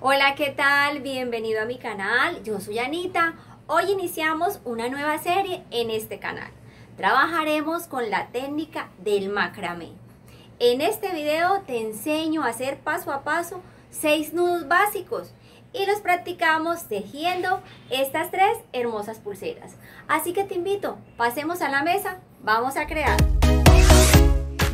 Hola, ¿qué tal? Bienvenido a mi canal. Yo soy Anita. Hoy iniciamos una nueva serie en este canal. Trabajaremos con la técnica del macramé. En este video te enseño a hacer paso a paso seis nudos básicos y los practicamos tejiendo estas tres hermosas pulseras. Así que te invito, pasemos a la mesa, vamos a crear.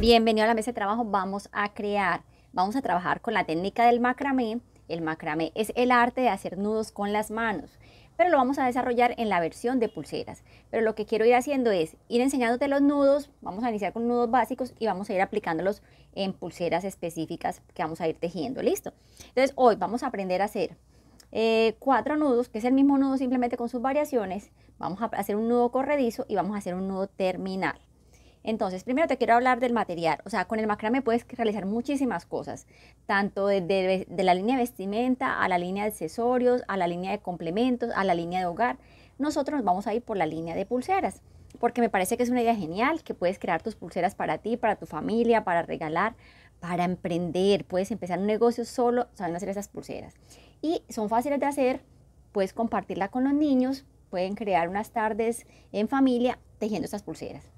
Bienvenido a la mesa de trabajo, vamos a crear. Vamos a trabajar con la técnica del macramé el macramé es el arte de hacer nudos con las manos, pero lo vamos a desarrollar en la versión de pulseras. Pero lo que quiero ir haciendo es ir enseñándote los nudos, vamos a iniciar con nudos básicos y vamos a ir aplicándolos en pulseras específicas que vamos a ir tejiendo, ¿listo? Entonces hoy vamos a aprender a hacer eh, cuatro nudos, que es el mismo nudo simplemente con sus variaciones. Vamos a hacer un nudo corredizo y vamos a hacer un nudo terminal. Entonces, primero te quiero hablar del material. O sea, con el macramé puedes realizar muchísimas cosas, tanto de, la línea de vestimenta a la línea de accesorios, a la línea de complementos, a la línea de hogar. Nosotros nos vamos a ir por la línea de pulseras, porque me parece que es una idea genial, que puedes crear tus pulseras para ti, para tu familia, para regalar, para emprender. Puedes empezar un negocio solo sabiendo hacer esas pulseras. Y son fáciles de hacer, puedes compartirla con los niños, pueden crear unas tardes en familia tejiendo estas pulseras.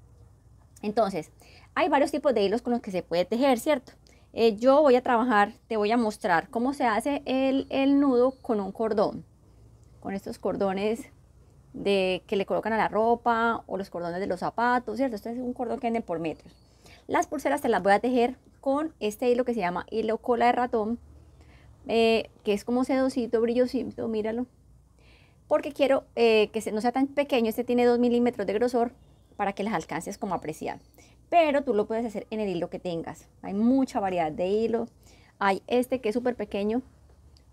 Entonces, hay varios tipos de hilos con los que se puede tejer, ¿cierto? Eh, yo voy a trabajar, te voy a mostrar cómo se hace el, nudo con un cordón, con estos cordones de, que le colocan a la ropa o los cordones de los zapatos, ¿cierto? Este es un cordón que vende por metros. Las pulseras te las voy a tejer con este hilo que se llama hilo cola de ratón, eh, que es como sedosito, brillosito, míralo. Porque quiero eh, que no sea tan pequeño, este tiene 2 milímetros de grosor, para que las alcances como apreciar. Pero tú lo puedes hacer en el hilo que tengas. Hay mucha variedad de hilo. Hay este que es súper pequeño,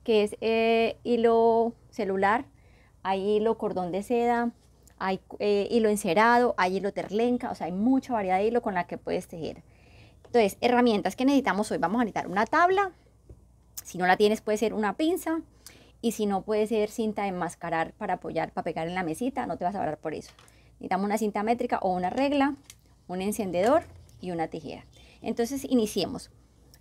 que es eh, hilo celular. Hay hilo cordón de seda. Hay eh, hilo encerado. Hay hilo terlenca. O sea, hay mucha variedad de hilo con la que puedes tejer. Entonces, herramientas que necesitamos hoy. Vamos a necesitar una tabla. Si no la tienes, puede ser una pinza. Y si no, puede ser cinta de enmascarar para apoyar, para pegar en la mesita. No te vas a hablar por eso. Necesitamos una cinta métrica o una regla, un encendedor y una tijera. Entonces iniciemos.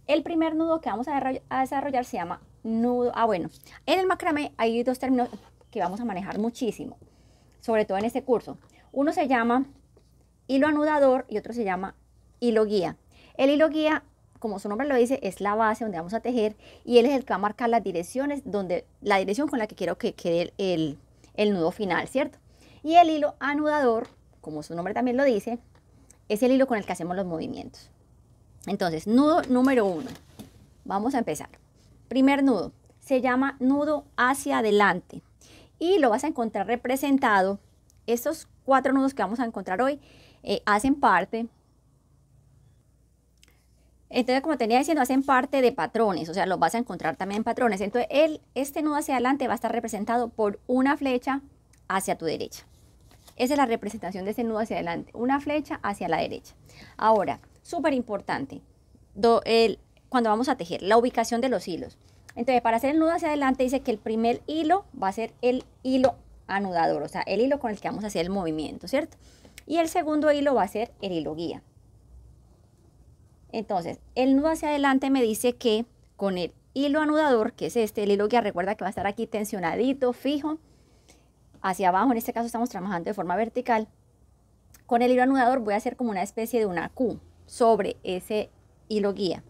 El primer nudo que vamos a desarrollar se llama nudo. Ah, bueno, en el macramé hay dos términos que vamos a manejar muchísimo, sobre todo en este curso. Uno se llama hilo anudador y otro se llama hilo guía. El hilo guía, como su nombre lo dice, es la base donde vamos a tejer y él es el que va a marcar las direcciones, donde, la dirección con la que quiero que quede el, el nudo final, ¿cierto? Y el hilo anudador, como su nombre también lo dice, es el hilo con el que hacemos los movimientos. Entonces, nudo número uno. Vamos a empezar. Primer nudo. Se llama nudo hacia adelante. Y lo vas a encontrar representado. Estos cuatro nudos que vamos a encontrar hoy eh, hacen parte entonces, como tenía diciendo, hacen parte de patrones, o sea, los vas a encontrar también en patrones. Entonces, el, este nudo hacia adelante va a estar representado por una flecha hacia tu derecha. Esa es la representación de ese nudo hacia adelante, una flecha hacia la derecha. Ahora, súper importante, cuando vamos a tejer, la ubicación de los hilos. Entonces, para hacer el nudo hacia adelante, dice que el primer hilo va a ser el hilo anudador, o sea, el hilo con el que vamos a hacer el movimiento, ¿cierto? Y el segundo hilo va a ser el hilo guía. Entonces, el nudo hacia adelante me dice que con el hilo anudador, que es este, el hilo guía, recuerda que va a estar aquí tensionadito, fijo, hacia abajo, en este caso estamos trabajando de forma vertical, con el hilo anudador voy a hacer como una especie de una Q sobre ese hilo guía.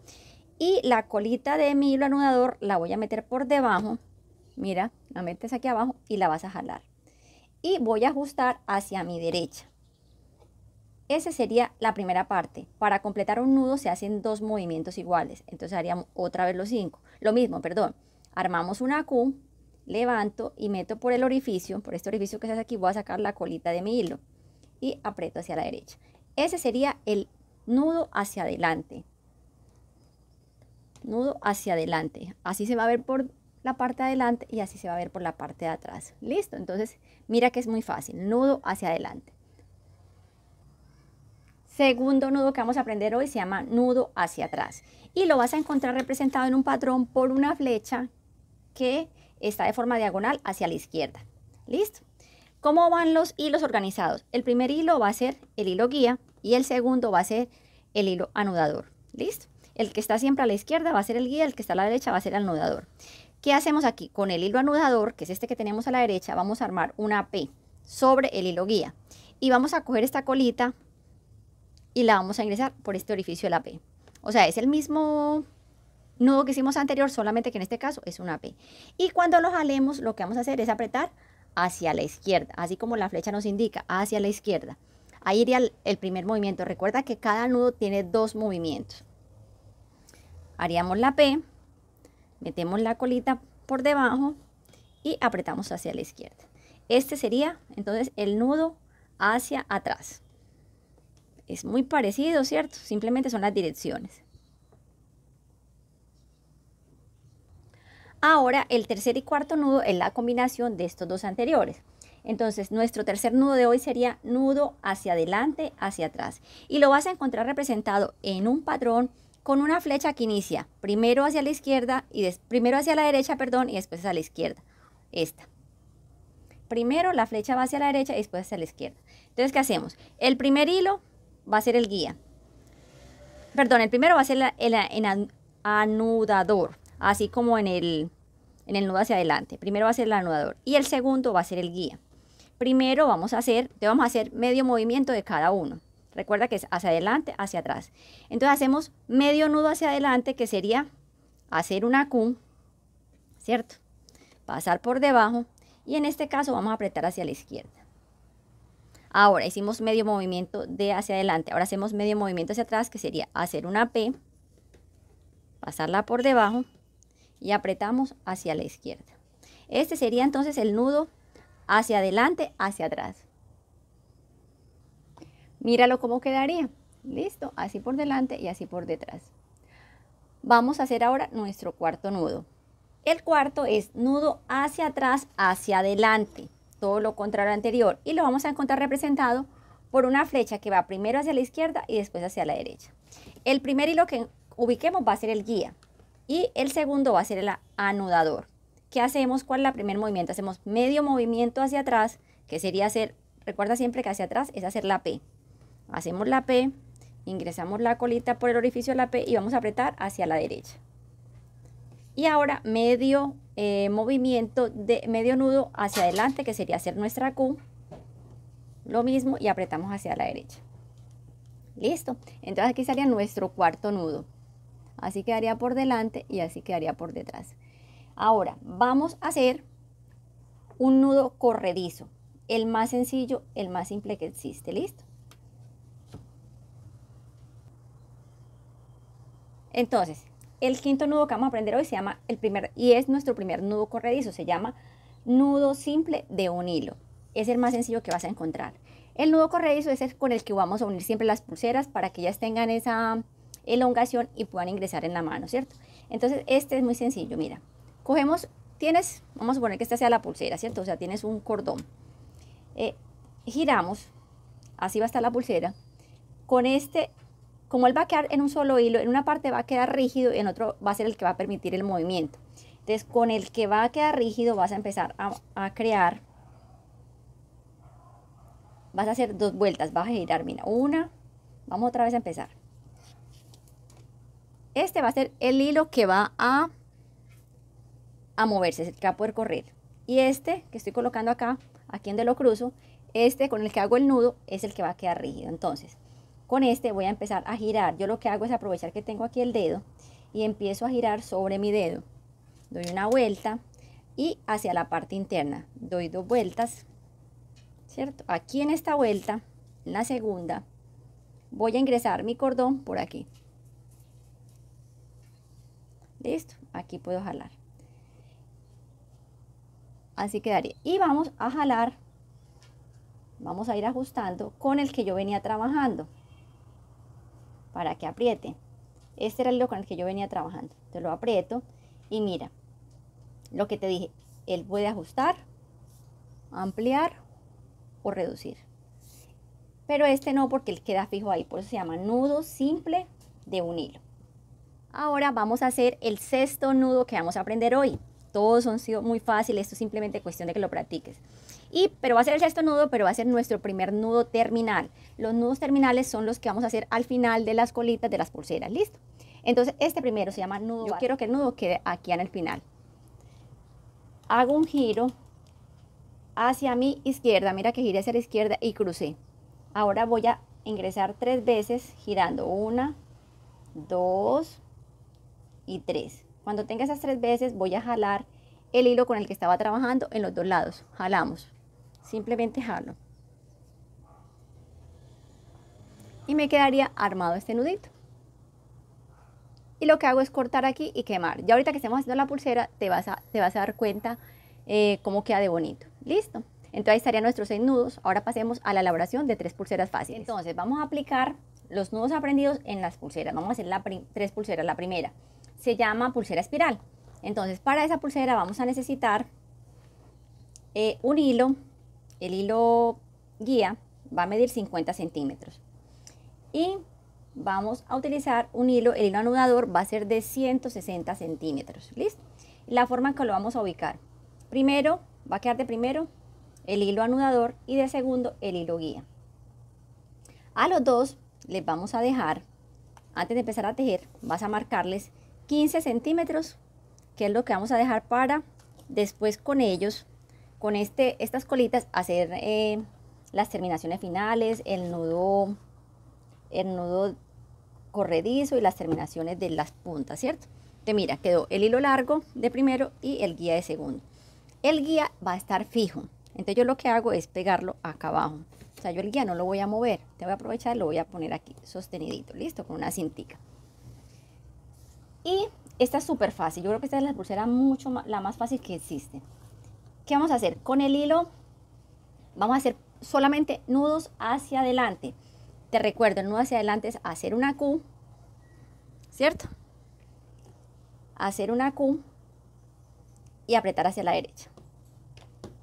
Y la colita de mi hilo anudador la voy a meter por debajo, mira, la metes aquí abajo y la vas a jalar. Y voy a ajustar hacia mi derecha. Esa sería la primera parte. Para completar un nudo se hacen dos movimientos iguales. Entonces haríamos otra vez los cinco. Lo mismo, perdón. Armamos una Q, levanto y meto por el orificio, por este orificio que se hace aquí, voy a sacar la colita de mi hilo y aprieto hacia la derecha. Ese sería el nudo hacia adelante. Nudo hacia adelante. Así se va a ver por la parte de adelante y así se va a ver por la parte de atrás. Listo, entonces mira que es muy fácil. Nudo hacia adelante. Segundo nudo que vamos a aprender hoy se llama nudo hacia atrás. Y lo vas a encontrar representado en un patrón por una flecha que está de forma diagonal hacia la izquierda. ¿Listo? ¿Cómo van los hilos organizados? El primer hilo va a ser el hilo guía y el segundo va a ser el hilo anudador. ¿Listo? El que está siempre a la izquierda va a ser el guía, el que está a la derecha va a ser el anudador. ¿Qué hacemos aquí? Con el hilo anudador, que es este que tenemos a la derecha, vamos a armar una P sobre el hilo guía. Y vamos a coger esta colita y la vamos a ingresar por este orificio de la P. O sea, es el mismo nudo que hicimos anterior, solamente que en este caso es una P. Y cuando lo jalemos, lo que vamos a hacer es apretar hacia la izquierda, así como la flecha nos indica, hacia la izquierda. Ahí iría el, primer movimiento. Recuerda que cada nudo tiene dos movimientos. Haríamos la P, metemos la colita por debajo y apretamos hacia la izquierda. Este sería entonces el nudo hacia atrás. Es muy parecido, ¿cierto? Simplemente son las direcciones. Ahora el tercer y cuarto nudo es la combinación de estos dos anteriores. Entonces, nuestro tercer nudo de hoy sería nudo hacia adelante, hacia atrás. Y lo vas a encontrar representado en un patrón con una flecha que inicia primero hacia la izquierda y primero hacia la derecha, perdón, y después hacia la izquierda. Esta. Primero la flecha va hacia la derecha y después hacia la izquierda. Entonces, ¿qué hacemos? El primer hilo va a ser el guía. Perdón, el primero va a ser el anudador, así como en el, en el nudo hacia adelante. Primero va a ser el anudador y el segundo va a ser el guía. Primero vamos a hacer, te vamos a hacer medio movimiento de cada uno. Recuerda que es hacia adelante, hacia atrás. Entonces hacemos medio nudo hacia adelante, que sería hacer una Q, ¿cierto? Pasar por debajo y en este caso vamos a apretar hacia la izquierda. Ahora hicimos medio movimiento de hacia adelante. Ahora hacemos medio movimiento hacia atrás, que sería hacer una P, pasarla por debajo y apretamos hacia la izquierda. Este sería entonces el nudo hacia adelante, hacia atrás. Míralo cómo quedaría. Listo, así por delante y así por detrás. Vamos a hacer ahora nuestro cuarto nudo. El cuarto es nudo hacia atrás, hacia adelante, todo lo contrario al anterior. Y lo vamos a encontrar representado por una flecha que va primero hacia la izquierda y después hacia la derecha. El primer hilo que ubiquemos va a ser el guía y el segundo va a ser el anudador. ¿Qué hacemos? ¿Cuál es el primer movimiento? Hacemos medio movimiento hacia atrás, que sería hacer, recuerda siempre que hacia atrás es hacer la P. Hacemos la P, ingresamos la colita por el orificio de la P y vamos a apretar hacia la derecha. Y ahora medio eh, movimiento de medio nudo hacia adelante, que sería hacer nuestra Q. Lo mismo y apretamos hacia la derecha. Listo. Entonces aquí sería nuestro cuarto nudo. Así quedaría por delante y así quedaría por detrás. Ahora, vamos a hacer un nudo corredizo. El más sencillo, el más simple que existe. ¿Listo? Entonces, el quinto nudo que vamos a aprender hoy se llama el primer, y es nuestro primer nudo corredizo, se llama nudo simple de un hilo. Es el más sencillo que vas a encontrar. El nudo corredizo es el con el que vamos a unir siempre las pulseras para que ellas tengan esa elongación y puedan ingresar en la mano, ¿cierto? Entonces, este es muy sencillo, mira. Cogemos, tienes, vamos a poner que esta sea la pulsera, ¿cierto? O sea, tienes un cordón. Eh, giramos, así va a estar la pulsera. Con este, como él va a quedar en un solo hilo, en una parte va a quedar rígido y en otro va a ser el que va a permitir el movimiento. Entonces, con el que va a quedar rígido vas a empezar a, a crear. Vas a hacer dos vueltas, vas a girar, mira, una, vamos otra vez a empezar. Este va a ser el hilo que va a a moverse, es el que va a poder correr. Y este que estoy colocando acá, aquí donde lo cruzo, este con el que hago el nudo es el que va a quedar rígido. Entonces, con este voy a empezar a girar. Yo lo que hago es aprovechar que tengo aquí el dedo y empiezo a girar sobre mi dedo. Doy una vuelta y hacia la parte interna. Doy dos vueltas, ¿cierto? Aquí en esta vuelta, en la segunda, voy a ingresar mi cordón por aquí. Listo, aquí puedo jalar. Así quedaría. Y vamos a jalar, vamos a ir ajustando con el que yo venía trabajando para que apriete. Este era el hilo con el que yo venía trabajando. Te lo aprieto y mira, lo que te dije, él puede ajustar, ampliar o reducir. Pero este no porque él queda fijo ahí, por eso se llama nudo simple de un hilo. Ahora vamos a hacer el sexto nudo que vamos a aprender hoy. Todos han sido muy fáciles, esto es simplemente cuestión de que lo practiques. Y, pero va a ser el sexto nudo, pero va a ser nuestro primer nudo terminal. Los nudos terminales son los que vamos a hacer al final de las colitas de las pulseras, ¿listo? Entonces, este primero se llama nudo. Yo quiero que el nudo quede aquí en el final. hago un giro hacia mi izquierda, mira que giré hacia la izquierda y crucé. Ahora voy a ingresar tres veces girando, una, dos y tres. Cuando tenga esas tres veces voy a jalar el hilo con el que estaba trabajando en los dos lados. Jalamos, simplemente jalo. Y me quedaría armado este nudito. Y lo que hago es cortar aquí y quemar. Ya ahorita que estemos haciendo la pulsera te vas a, te vas a dar cuenta eh, cómo queda de bonito. Listo. Entonces ahí estarían nuestros seis nudos. Ahora pasemos a la elaboración de tres pulseras fáciles. Entonces vamos a aplicar los nudos aprendidos en las pulseras. Vamos a hacer la tres pulseras. La primera se llama pulsera espiral. Entonces para esa pulsera vamos a necesitar eh, un hilo. El hilo guía va a medir 50 centímetros. Y vamos a utilizar un hilo, el hilo anudador va a ser de 160 centímetros. ¿Listo? La forma en que lo vamos a ubicar. Primero va a quedar de primero el hilo anudador y de segundo el hilo guía. A los dos les vamos a dejar, antes de empezar a tejer, vas a marcarles 15 centímetros, que es lo que vamos a dejar para después con ellos, con este, estas colitas, hacer eh, las terminaciones finales, el nudo, el nudo corredizo y las terminaciones de las puntas, ¿cierto? Te mira, quedó el hilo largo de primero y el guía de segundo el guía va a estar fijo. Entonces yo lo que hago es pegarlo acá abajo. O sea, yo el guía no lo voy a mover. Te voy a aprovechar, lo voy a poner aquí sostenidito, listo, con una cintica. Y esta es súper fácil. Yo creo que esta es la pulsera mucho más, la más fácil que existe. ¿Qué vamos a hacer? Con el hilo vamos a hacer solamente nudos hacia adelante. Te recuerdo, el nudo hacia adelante es hacer una Q, ¿cierto? Hacer una Q y apretar hacia la derecha.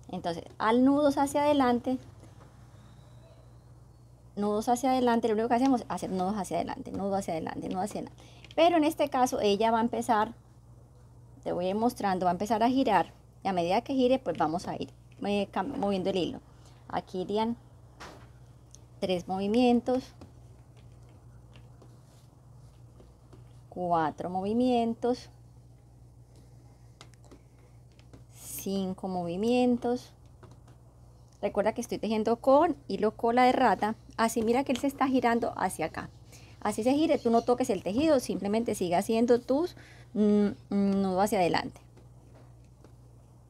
Entonces, al nudos hacia adelante, nudos hacia adelante, lo único que hacemos es hacer nudos hacia adelante, nudo hacia adelante, nudo hacia adelante. Pero en este caso ella va a empezar, te voy a ir mostrando, va a empezar a girar. Y a medida que gire, pues vamos a ir eh, moviendo el hilo. Aquí irían tres movimientos, cuatro movimientos, cinco movimientos. Recuerda que estoy tejiendo con hilo cola de rata. Así mira que él se está girando hacia acá. Así se gire, tú no toques el tejido, simplemente sigue haciendo tus mm, mm, nudo hacia adelante.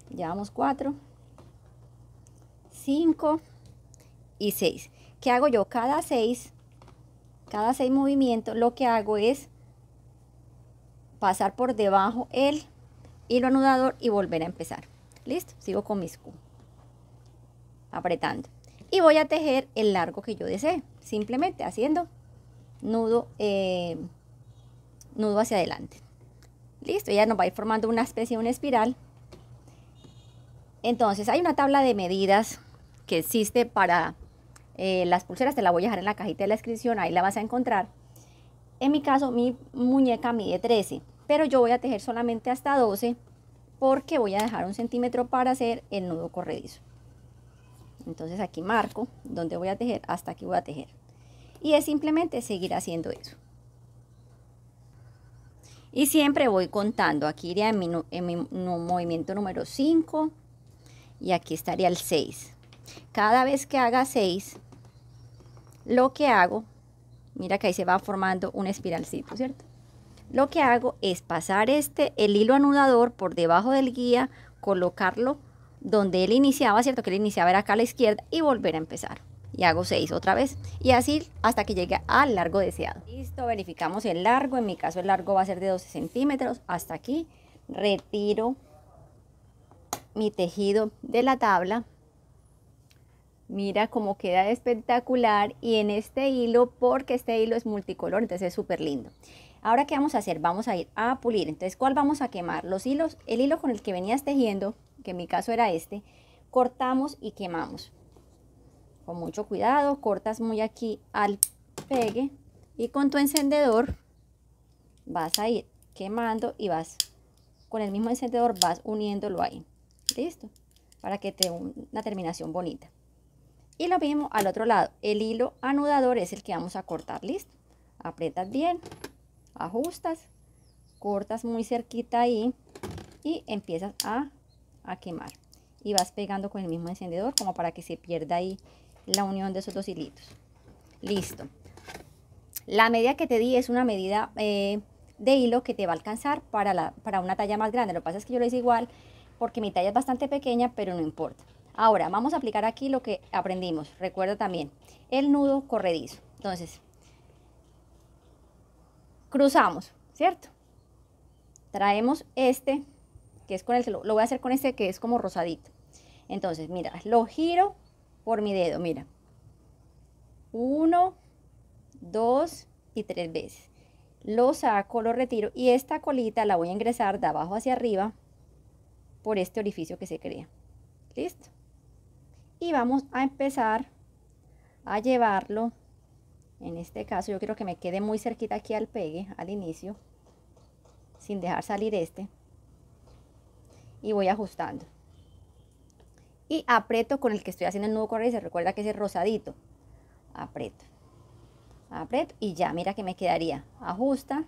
Llevamos cuatro, cinco y seis. ¿Qué hago yo? Cada seis, cada seis movimientos, lo que hago es pasar por debajo el hilo anudador y volver a empezar. Listo, sigo con mis Q. Apretando. Y voy a tejer el largo que yo desee. Simplemente haciendo nudo, eh, nudo hacia adelante. Listo, ya nos va a ir formando una especie de una espiral. Entonces hay una tabla de medidas que existe para eh, las pulseras. Te la voy a dejar en la cajita de la descripción, ahí la vas a encontrar. En mi caso, mi muñeca mide 13, pero yo voy a tejer solamente hasta 12 porque voy a dejar un centímetro para hacer el nudo corredizo. Entonces aquí marco donde voy a tejer, hasta aquí voy a tejer. Y es simplemente seguir haciendo eso. Y siempre voy contando, aquí iría en mi, en mi movimiento número 5 y aquí estaría el 6. Cada vez que haga 6, lo que hago, mira que ahí se va formando un espiralcito, ¿cierto? lo que hago es pasar este, el hilo anudador por debajo del guía, colocarlo donde él iniciaba, ¿cierto? Que él iniciaba era acá a la izquierda y volver a empezar. Y hago 6 otra vez. Y así hasta que llegue al largo deseado. Listo, verificamos el largo. En mi caso el largo va a ser de 12 centímetros. Hasta aquí. Retiro mi tejido de la tabla. Mira cómo queda espectacular. Y en este hilo, porque este hilo es multicolor, entonces es súper lindo. Ahora, ¿qué vamos a hacer? Vamos a ir a pulir. Entonces, ¿cuál vamos a quemar? Los hilos, el hilo con el que venías tejiendo, que en mi caso era este, cortamos y quemamos. Con mucho cuidado, cortas muy aquí al pegue y con tu encendedor vas a ir quemando y vas, con el mismo encendedor vas uniéndolo ahí. ¿Listo? Para que te una terminación bonita. Y lo mismo al otro lado. El hilo anudador es el que vamos a cortar. ¿Listo? Apretas bien ajustas, cortas muy cerquita ahí y empiezas a a quemar. Y vas pegando con el mismo encendedor como para que se pierda ahí la unión de esos dos hilitos. Listo. La medida que te di es una medida eh, de hilo que te va a alcanzar para, la, para una talla más grande. Lo que pasa es que yo lo hice igual porque mi talla es bastante pequeña, pero no importa. Ahora, vamos a aplicar aquí lo que aprendimos. Recuerda también el nudo corredizo. Entonces, cruzamos, ¿cierto? Traemos este, que es con el lo, lo voy a hacer con este que es como rosadito. Entonces, mira, lo giro por mi dedo, mira. Uno, dos y tres veces. Lo saco, lo retiro y esta colita la voy a ingresar de abajo hacia arriba por este orificio que se crea. ¿Listo? Y vamos a empezar a llevarlo. En este caso yo quiero que me quede muy cerquita aquí al pegue, al inicio, sin dejar salir este. Y voy ajustando. Y aprieto con el que estoy haciendo el nudo corredizo. Recuerda que es el rosadito. Aprieto aprieto y ya, mira que me quedaría, ajusta,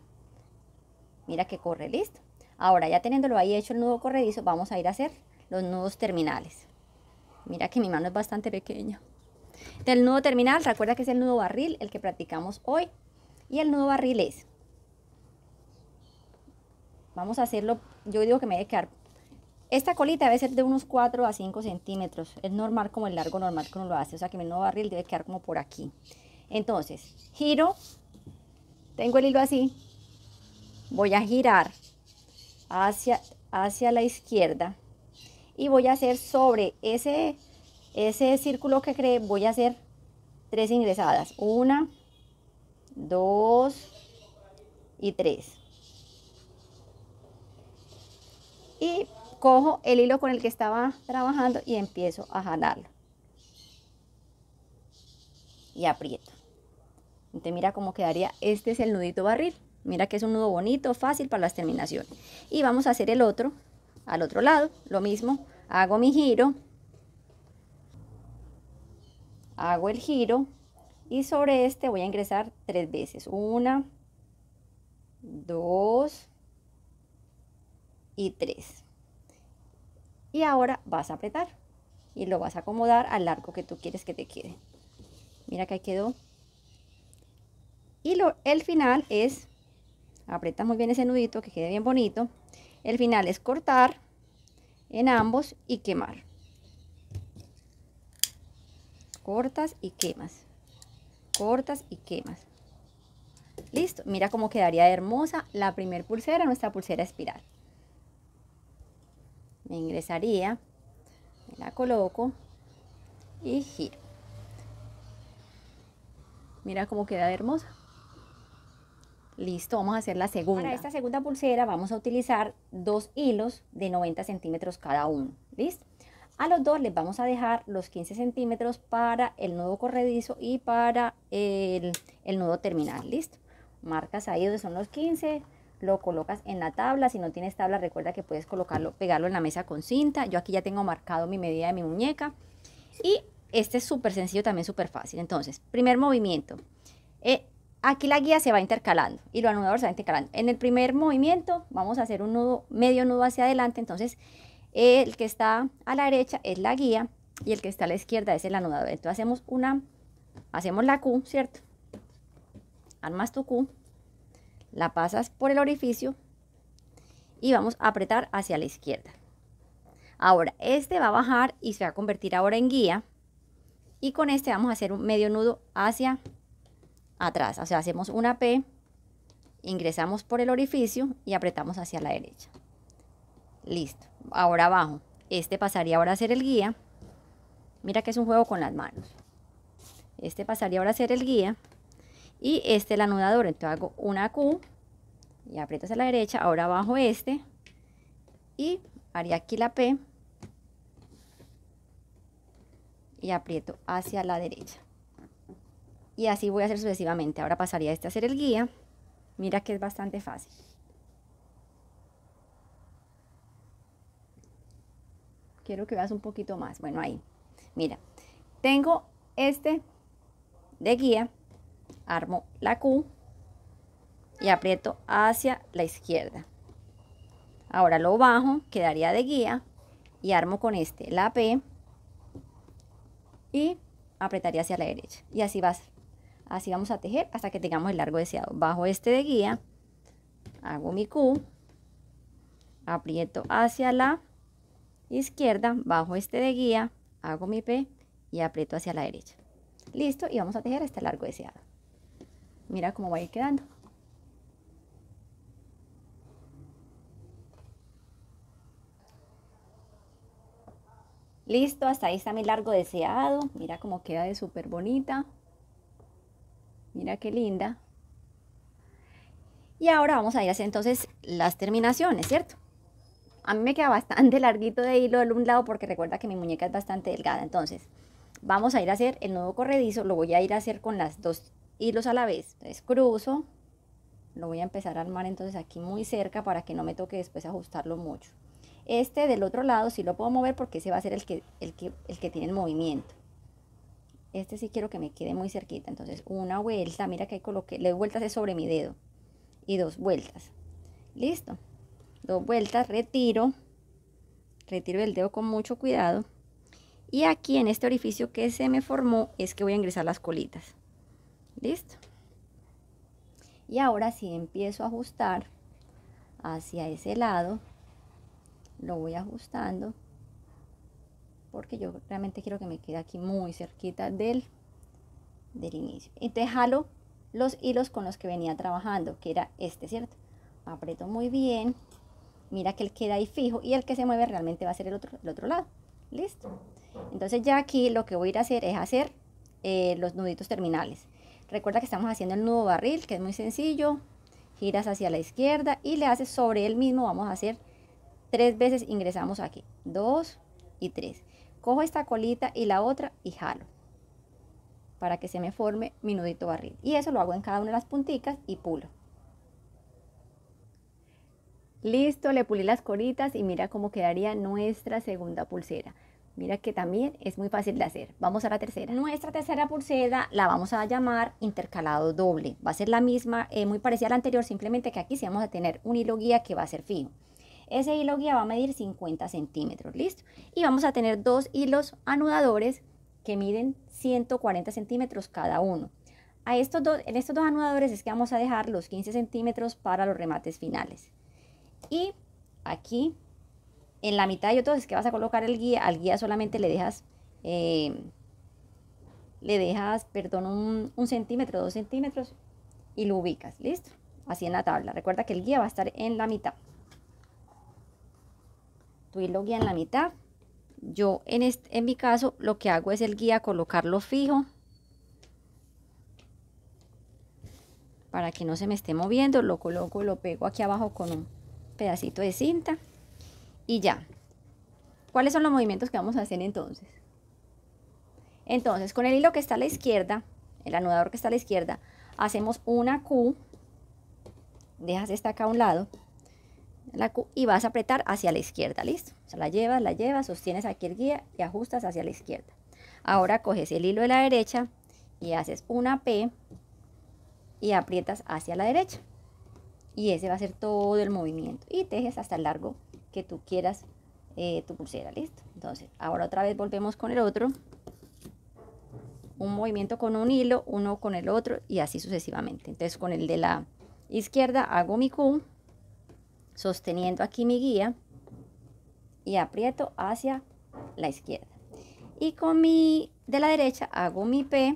mira que corre, listo. Ahora ya teniéndolo ahí hecho el nudo corredizo, vamos a ir a hacer los nudos terminales. Mira que mi mano es bastante pequeña. Del nudo terminal, recuerda que es el nudo barril, el que practicamos hoy. Y el nudo barril es, vamos a hacerlo, yo digo que me debe quedar, esta colita debe ser de unos 4 a 5 centímetros. Es normal como el largo normal que uno lo hace, o sea que mi nudo barril debe quedar como por aquí. Entonces, giro, tengo el hilo así, voy a girar hacia, hacia la izquierda y voy a hacer sobre ese, ese círculo que creé, voy a hacer tres ingresadas. Una, dos y tres. Y cojo el hilo con el que estaba trabajando y empiezo a jalarlo. Y aprieto. Entonces mira cómo quedaría, este es el nudito barril. Mira que es un nudo bonito, fácil para las terminaciones. Y vamos a hacer el otro, al otro lado, lo mismo. Hago mi giro, hago el giro y sobre este voy a ingresar tres veces. Una, dos y tres. Y ahora vas a apretar y lo vas a acomodar al largo que tú quieres que te quede. Mira que ahí quedó y lo, el final es, apretas muy bien ese nudito que quede bien bonito. El final es cortar en ambos y quemar. Cortas y quemas. Cortas y quemas. Listo, mira cómo quedaría hermosa la primer pulsera, nuestra pulsera espiral. Me ingresaría, me la coloco y giro. Mira cómo queda hermosa. Listo, vamos a hacer la segunda. Para esta segunda pulsera vamos a utilizar dos hilos de 90 centímetros cada uno. ¿Listo? A los dos les vamos a dejar los 15 centímetros para el nudo corredizo y para el, el nudo terminal. ¿Listo? Marcas ahí donde son los 15, lo colocas en la tabla. Si no tienes tabla, recuerda que puedes colocarlo, pegarlo en la mesa con cinta. Yo aquí ya tengo marcado mi medida de mi muñeca. Y este es súper sencillo, también súper fácil. Entonces, primer movimiento. Eh, Aquí la guía se va intercalando y lo anudador se va intercalando. En el primer movimiento vamos a hacer un nudo, medio nudo hacia adelante, entonces el que está a la derecha es la guía y el que está a la izquierda es el anudador. Entonces hacemos una, hacemos la Q, ¿cierto? Armas tu Q, la pasas por el orificio y vamos a apretar hacia la izquierda. Ahora, este va a bajar y se va a convertir ahora en guía. Y con este vamos a hacer un medio nudo hacia atrás. O sea, hacemos una P, ingresamos por el orificio y apretamos hacia la derecha. Listo. Ahora abajo. Este pasaría ahora a ser el guía. Mira que es un juego con las manos. Este pasaría ahora a ser el guía. Y este el anudador. Entonces hago una Q y aprieto hacia la derecha. Ahora abajo este. Y haría aquí la P. Y aprieto hacia la derecha y así voy a hacer sucesivamente. Ahora pasaría este a ser el guía. Mira que es bastante fácil. Quiero que veas un poquito más. Bueno, ahí. Mira, tengo este de guía. Armo la Q y aprieto hacia la izquierda. Ahora lo bajo, quedaría de guía y armo con este la P y apretaría hacia la derecha. Y así vas, así vamos a tejer hasta que tengamos el largo deseado. Bajo este de guía, hago mi Q, aprieto hacia la izquierda, bajo este de guía, hago mi P y aprieto hacia la derecha. Listo, y vamos a tejer este largo deseado. Mira cómo va a ir quedando. Listo, hasta ahí está mi largo deseado. Mira cómo queda de súper bonita. Mira qué linda. Y ahora vamos a ir a hacer entonces las terminaciones, ¿cierto? A mí me queda bastante larguito de hilo de un lado porque recuerda que mi muñeca es bastante delgada. Entonces, vamos a ir a hacer el nudo corredizo. Lo voy a ir a hacer con las dos hilos a la vez. Entonces, cruzo. Lo voy a empezar a armar entonces aquí muy cerca para que no me toque después ajustarlo mucho. Este del otro lado sí lo puedo mover porque ese va a ser el que, el que, el que tiene el movimiento. Este sí quiero que me quede muy cerquita. Entonces, una vuelta, mira que ahí coloqué, le vueltas es sobre mi dedo. Y dos vueltas. Listo. Dos vueltas, retiro. Retiro el dedo con mucho cuidado. Y aquí en este orificio que se me formó es que voy a ingresar las colitas. Listo. Y ahora sí empiezo a ajustar hacia ese lado lo voy ajustando porque yo realmente quiero que me quede aquí muy cerquita del, del inicio. Entonces jalo los hilos con los que venía trabajando, que era este, ¿cierto? Aprieto muy bien, mira que él queda ahí fijo y el que se mueve realmente va a ser el otro, el otro lado. Listo. Entonces ya aquí lo que voy a ir a hacer es hacer eh, los nuditos terminales. Recuerda que estamos haciendo el nudo barril, que es muy sencillo. Giras hacia la izquierda y le haces sobre él mismo, vamos a hacer Tres veces ingresamos aquí. Dos y tres. Cojo esta colita y la otra y jalo. Para que se me forme mi nudito barril. Y eso lo hago en cada una de las punticas y pulo. Listo, le pulí las colitas y mira cómo quedaría nuestra segunda pulsera. Mira que también es muy fácil de hacer. Vamos a la tercera. Nuestra tercera pulsera la vamos a llamar intercalado doble. Va a ser la misma, eh, muy parecida a la anterior, simplemente que aquí sí vamos a tener un hilo guía que va a ser fijo. Ese hilo guía va a medir 50 centímetros, ¿listo? Y vamos a tener dos hilos anudadores que miden 140 centímetros cada uno. A estos dos, en estos dos anudadores es que vamos a dejar los 15 centímetros para los remates finales. Y aquí, en la mitad de todo es que vas a colocar el guía. Al guía solamente le dejas, eh, le dejas, perdón, un, un centímetro, dos centímetros y lo ubicas, ¿listo? Así en la tabla. Recuerda que el guía va a estar en la mitad tu hilo guía en la mitad. Yo en, este, en mi caso lo que hago es el guía colocarlo fijo para que no se me esté moviendo. Lo coloco, lo pego aquí abajo con un pedacito de cinta y ya. ¿Cuáles son los movimientos que vamos a hacer entonces? Entonces, con el hilo que está a la izquierda, el anudador que está a la izquierda, hacemos una Q, dejas esta acá a un lado, la Q y vas a apretar hacia la izquierda, ¿listo? O sea, la llevas, la llevas, sostienes aquí el guía y ajustas hacia la izquierda. Ahora coges el hilo de la derecha y haces una P y aprietas hacia la derecha. Y ese va a ser todo el movimiento. Y tejes hasta el largo que tú quieras eh, tu pulsera, ¿listo? Entonces, ahora otra vez volvemos con el otro. Un movimiento con un hilo, uno con el otro y así sucesivamente. Entonces, con el de la izquierda hago mi Q sosteniendo aquí mi guía y aprieto hacia la izquierda. Y con mi de la derecha hago mi P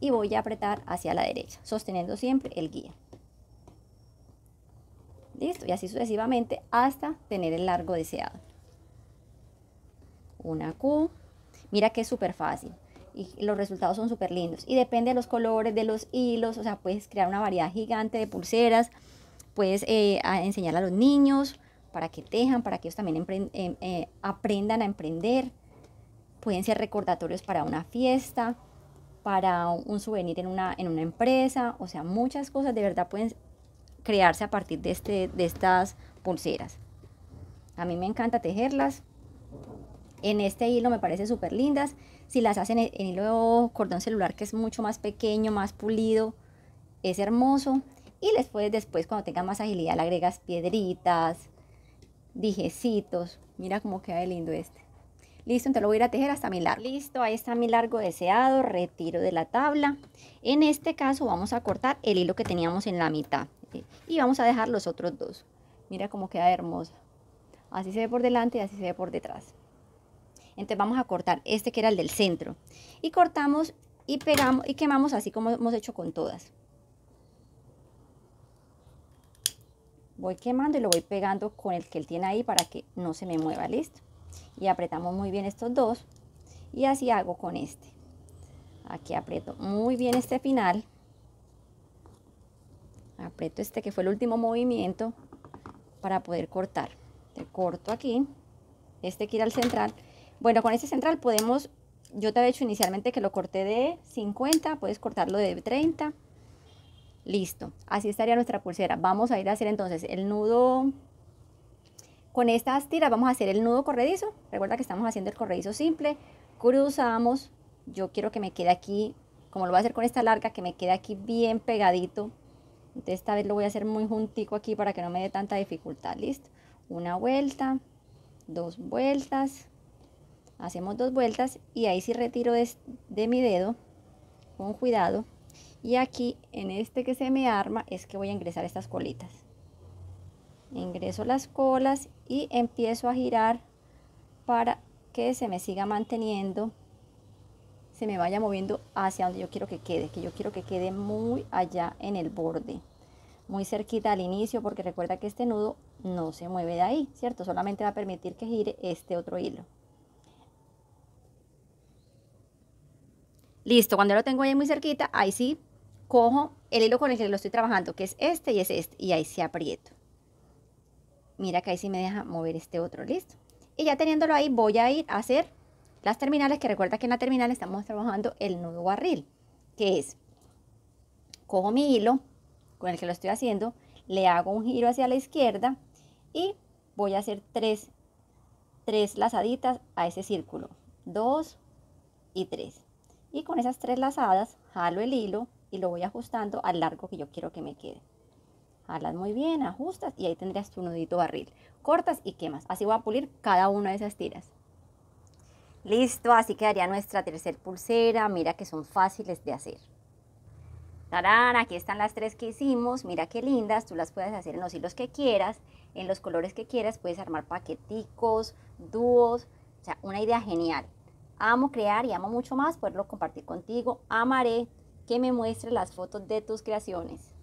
y voy a apretar hacia la derecha, sosteniendo siempre el guía. Listo, y así sucesivamente hasta tener el largo deseado. Una Q. Mira que es súper fácil y los resultados son súper lindos. Y depende de los colores, de los hilos, o sea, puedes crear una variedad gigante de pulseras puedes eh, enseñar a los niños para que tejan, para que ellos también em, eh, aprendan a emprender. Pueden ser recordatorios para una fiesta, para un souvenir en una, en una empresa, o sea, muchas cosas de verdad pueden crearse a partir de, este, de estas pulseras. A mí me encanta tejerlas. En este hilo me parece súper lindas. Si las hacen en, en hilo cordón celular, que es mucho más pequeño, más pulido, es hermoso y les puedes después, cuando tenga más agilidad, le agregas piedritas, dijecitos. Mira cómo queda lindo este. Listo, entonces lo voy a ir a tejer hasta mi largo. Listo, ahí está mi largo deseado, retiro de la tabla. En este caso vamos a cortar el hilo que teníamos en la mitad. Y vamos a dejar los otros dos. Mira cómo queda hermosa. Así se ve por delante y así se ve por detrás. Entonces vamos a cortar este que era el del centro. Y cortamos y pegamos y quemamos así como hemos hecho con todas. Voy quemando y lo voy pegando con el que él tiene ahí para que no se me mueva, listo. Y apretamos muy bien estos dos y así hago con este. Aquí aprieto muy bien este final. Aprieto este que fue el último movimiento para poder cortar. Te corto aquí, este que irá al central. Bueno, con este central podemos, yo te había hecho inicialmente que lo corté de 50, puedes cortarlo de 30. Listo, así estaría nuestra pulsera. Vamos a ir a hacer entonces el nudo, con estas tiras vamos a hacer el nudo corredizo. Recuerda que estamos haciendo el corredizo simple. Cruzamos, yo quiero que me quede aquí, como lo voy a hacer con esta larga, que me quede aquí bien pegadito. Esta vez lo voy a hacer muy juntico aquí para que no me dé tanta dificultad. Listo, una vuelta, dos vueltas, hacemos dos vueltas y ahí sí retiro de, de mi dedo con cuidado y aquí en este que se me arma es que voy a ingresar estas colitas ingreso las colas y empiezo a girar para que se me siga manteniendo se me vaya moviendo hacia donde yo quiero que quede que yo quiero que quede muy allá en el borde muy cerquita al inicio porque recuerda que este nudo no se mueve de ahí, ¿cierto? Solamente va a permitir que gire este otro hilo. Listo, cuando lo tengo ahí muy cerquita, ahí sí cojo el hilo con el que lo estoy trabajando, que es este y es este, y ahí sí aprieto. Mira que ahí sí me deja mover este otro, listo. Y ya teniéndolo ahí, voy a ir a hacer las terminales, que recuerda que en la terminal estamos trabajando el nudo barril, que es, cojo mi hilo con el que lo estoy haciendo, le hago un giro hacia la izquierda y voy a hacer tres, tres lazaditas a ese círculo, dos y tres. Y con esas tres lazadas jalo el hilo y lo voy ajustando al largo que yo quiero que me quede. Jalas muy bien, ajustas y ahí tendrías tu nudito barril. Cortas y quemas. Así voy a pulir cada una de esas tiras. Listo, así quedaría nuestra tercer pulsera. Mira que son fáciles de hacer. Tarán, aquí están las tres que hicimos. Mira qué lindas. Tú las puedes hacer en los hilos que quieras, en los colores que quieras. Puedes armar paqueticos, dúos. O sea, una idea genial. Amo crear y amo mucho más poderlo compartir contigo. Amaré que me muestres las fotos de tus creaciones.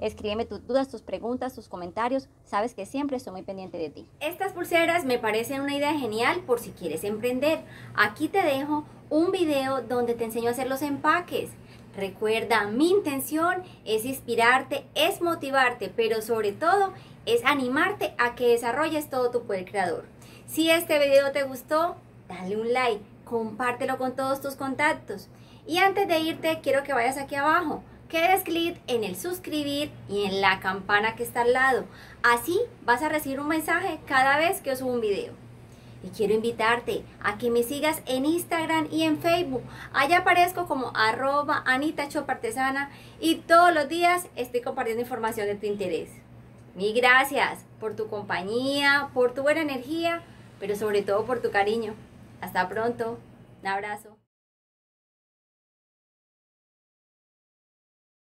Escríbeme tus dudas, tus preguntas, tus comentarios. Sabes que siempre estoy muy pendiente de ti. Estas pulseras me parecen una idea genial por si quieres emprender. Aquí te dejo un video donde te enseño a hacer los empaques. Recuerda, mi intención es inspirarte, es motivarte, pero sobre todo es animarte a que desarrolles todo tu poder creador. Si este video te gustó, dale un like, compártelo con todos tus contactos. Y antes de irte, quiero que vayas aquí abajo, que des clic en el suscribir y en la campana que está al lado. Así vas a recibir un mensaje cada vez que os subo un video. Y quiero invitarte a que me sigas en Instagram y en Facebook. Allá aparezco como arroba Anita Chopartesana y todos los días estoy compartiendo información de tu interés. Mil gracias por tu compañía, por tu buena energía, pero sobre todo por tu cariño. Hasta pronto. Un abrazo.